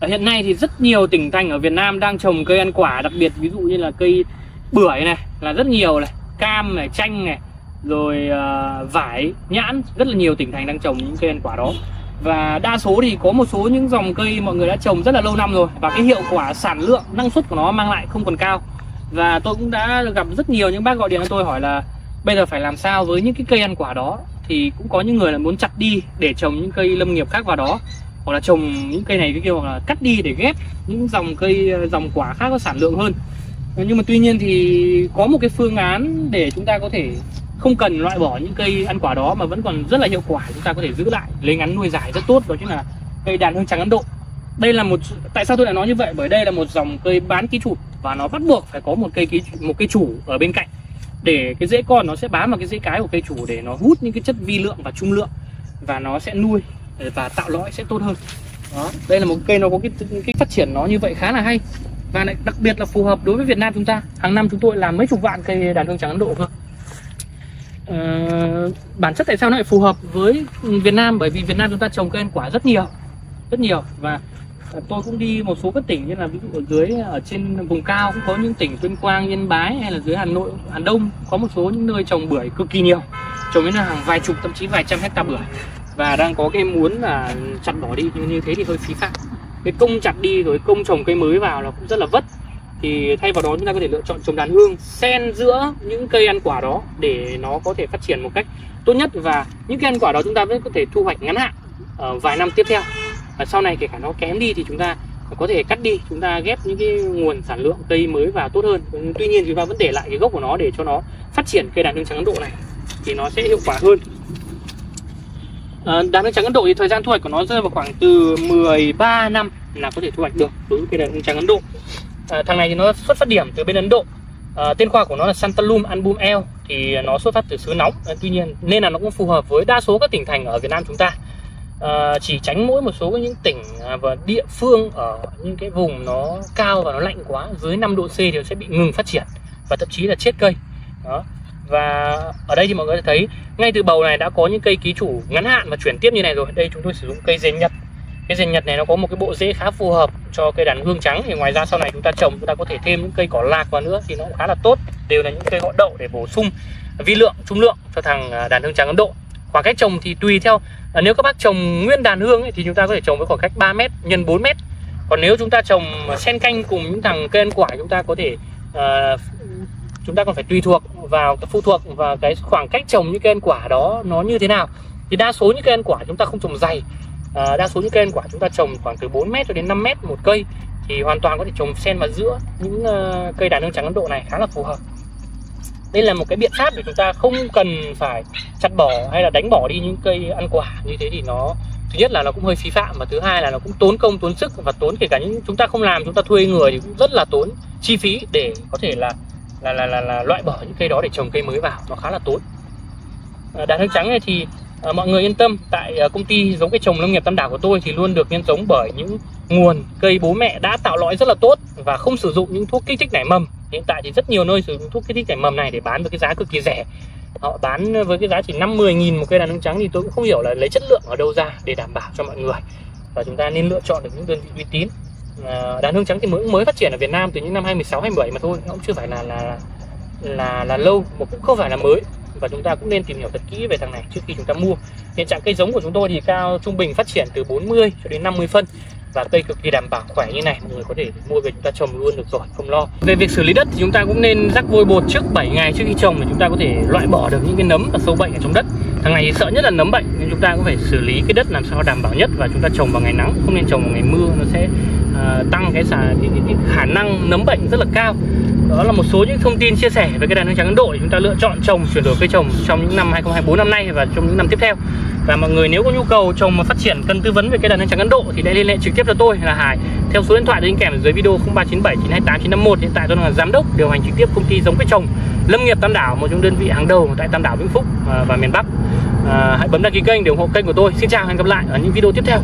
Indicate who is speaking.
Speaker 1: ở hiện nay thì rất nhiều tỉnh thành ở Việt Nam đang trồng cây ăn quả đặc biệt ví dụ như là cây bưởi này là rất nhiều này cam này chanh này rồi uh, vải nhãn rất là nhiều tỉnh thành đang trồng những cây ăn quả đó. Và đa số thì có một số những dòng cây mọi người đã trồng rất là lâu năm rồi và cái hiệu quả sản lượng năng suất của nó mang lại không còn cao. Và tôi cũng đã gặp rất nhiều những bác gọi điện cho tôi hỏi là bây giờ phải làm sao với những cái cây ăn quả đó? Thì cũng có những người là muốn chặt đi để trồng những cây lâm nghiệp khác vào đó hoặc là trồng những cây này, cái kia, hoặc là cắt đi để ghép những dòng cây, dòng quả khác có sản lượng hơn. Nhưng mà tuy nhiên thì có một cái phương án để chúng ta có thể không cần loại bỏ những cây ăn quả đó mà vẫn còn rất là hiệu quả, chúng ta có thể giữ lại, lấy ngắn nuôi dài rất tốt, đó chính là cây đàn hương trắng Ấn Độ. Đây là một, tại sao tôi lại nói như vậy? Bởi đây là một dòng cây bán ký chủ và nó bắt buộc phải có một cây ký, một cây chủ ở bên cạnh. Để cái rễ con nó sẽ bám vào cái rễ cái của cây chủ để nó hút những cái chất vi lượng và trung lượng và nó sẽ nuôi và tạo lõi sẽ tốt hơn. Đó đây là một cây nó có cái cái phát triển nó như vậy khá là hay. Và lại đặc biệt là phù hợp đối với Việt Nam chúng ta. Hàng năm chúng tôi làm mấy chục vạn cây đàn hương trắng Ấn Độ cơ uh, ờ, bản chất tại sao nó lại phù hợp với Việt Nam? Bởi vì Việt Nam chúng ta trồng cây ăn quả rất nhiều rất nhiều. Và à, tôi cũng đi một số các tỉnh như là ví dụ ở dưới ở trên vùng cao cũng có những tỉnh tuyên quang yên bái hay là dưới hà nội hà đông có một số những nơi trồng bưởi cực kỳ nhiều. Trồng đến là hàng vài chục thậm chí vài trăm hecta bưởi và đang có cái muốn là chặt bỏ đi nhưng như thế thì hơi phí phạm. Cái công chặt đi rồi công trồng cây mới vào là cũng rất là vất. Thì thay vào đó chúng ta có thể lựa chọn trồng đàn hương, xen giữa những cây ăn quả đó để nó có thể phát triển một cách tốt nhất. Và những cây ăn quả đó chúng ta vẫn có thể thu hoạch ngắn hạn ở vài năm tiếp theo. Và sau này kể cả nó kém đi thì chúng ta có thể cắt đi, chúng ta ghép những cái nguồn sản lượng cây mới vào tốt hơn. Tuy nhiên chúng ta vẫn để lại cái gốc của nó để cho nó phát triển cây đàn hương trắng ấn độ này, thì nó sẽ hiệu quả hơn. Ờ, đàn hương trắng ấn độ thì thời gian thu hoạch của nó rơi vào khoảng từ 13 năm là có thể thu hoạch được đối với cây đàn lưng trắng ấn độ. À, thằng này thì nó xuất phát điểm từ bên ấn độ. À, tên khoa của nó là Santalum album L thì nó xuất phát từ xứ nóng. À, tuy nhiên nên là nó cũng phù hợp với đa số các tỉnh thành ở Việt Nam chúng ta. À, chỉ tránh mỗi một số những tỉnh à, và địa phương ở những cái vùng nó cao và nó lạnh quá dưới 5 độ C thì nó sẽ bị ngừng phát triển và thậm chí là chết cây. Đó và ở đây thì mọi người thấy ngay từ bầu này đã có những cây ký chủ ngắn hạn và chuyển tiếp như này rồi. Đây chúng tôi sử dụng cây dền nhật. Cái dền nhật này nó có một cái bộ rễ khá phù hợp cho cây đàn hương trắng. Thì ngoài ra sau này chúng ta trồng chúng ta có thể thêm những cây cỏ lạc vào nữa thì nó cũng khá là tốt. Đều là những cây họ đậu để bổ sung vi lượng trung lượng cho thằng à, đàn hương trắng ấn độ. Khoảng cách trồng thì tùy theo à, nếu các bác trồng nguyên đàn hương ấy, thì chúng ta có thể trồng với khoảng cách 3 mét nhân 4 mét. Còn nếu chúng ta trồng xen canh cùng những thằng cây ăn quả chúng ta có thể uh, chúng ta còn phải tùy thuộc vào phụ thuộc vào cái khoảng cách trồng những cây ăn quả đó nó như thế nào. Thì đa số những cây ăn quả chúng ta không trồng dày à, đa số những cây ăn quả chúng ta trồng khoảng từ 4 mét cho đến 5 mét một cây thì hoàn toàn có thể trồng xen vào giữa những uh, cây đàn hương trắng Ấn Độ này khá là phù hợp. Đây là một cái biện pháp để chúng ta không cần phải chặt bỏ hay là đánh bỏ đi những cây ăn quả. Như thế thì nó thứ nhất là nó cũng hơi phí phạm và thứ hai là nó cũng tốn công tốn sức và tốn kể cả những chúng ta không làm chúng ta thuê người thì cũng rất là tốn chi phí để có thể là là là là, là loại bỏ những cây đó để trồng cây mới vào. Nó khá là tốn. À, đàn hương trắng này thì à, mọi người yên tâm. Tại à, công ty giống cây trồng nông nghiệp tam đảo của tôi thì luôn được nhân giống bởi những nguồn cây bố mẹ đã tạo lõi rất là tốt và không sử dụng những thuốc kích thích nảy mầm. Hiện tại thì rất nhiều nơi sử dụng thuốc kích thích nảy mầm này để bán với cái giá cực kỳ rẻ. Họ bán với cái giá chỉ 50 nghìn một cây đàn hương trắng thì tôi cũng không hiểu là lấy chất lượng ở đâu ra để đảm bảo cho mọi người. Và chúng ta nên lựa chọn được những đơn vị uy tín. Ờ, đàn hương trắng thì mới mới phát triển ở Việt Nam từ những năm 2016 27 mà thôi, nó cũng chưa phải là là là là lâu, mà cũng không phải là mới. Và chúng ta cũng nên tìm hiểu thật kỹ về thằng này trước khi chúng ta mua. Hiện trạng cây giống của chúng tôi thì cao trung bình phát triển từ 40 cho đến 50 phân. Và cây cực kỳ đảm bảo, khỏe như này, mọi người có thể mua về chúng ta trồng luôn được rồi, không lo. Về việc xử lý đất thì chúng ta cũng nên rắc vôi bột trước 7 ngày trước khi trồng để chúng ta có thể loại bỏ được những cái nấm và sâu bệnh ở trong đất. Thằng này thì sợ nhất là nấm bệnh, nên chúng ta cũng phải xử lý cái đất làm sao đảm bảo nhất và chúng ta trồng vào ngày nắng, không nên trồng vào ngày mưa, nó sẽ à, tăng cái, xả, cái, cái, cái khả năng nấm bệnh rất là cao. Đó là một số những thông tin chia sẻ về cái đàn hương trắng Ấn Độ để chúng ta lựa chọn trồng chuyển đổi cây trồng trong những năm 2024 năm nay và trong những năm tiếp theo. Và mọi người nếu có nhu cầu trồng và phát triển cần tư vấn về cây đàn hương trắng Ấn Độ thì hãy liên hệ trực tiếp cho tôi là Hải. Theo số điện thoại đính kèm ở dưới video 0397 928 951 hiện tại tôi là giám đốc điều hành trực tiếp công ty giống cây trồng Lâm nghiệp Tam Đảo một trong đơn vị hàng đầu tại Tam Đảo Vĩnh Phúc à, và miền Bắc. À, hãy bấm đăng ký kênh để ủng hộ kênh của tôi. Xin chào và hẹn gặp lại ở những video tiếp theo.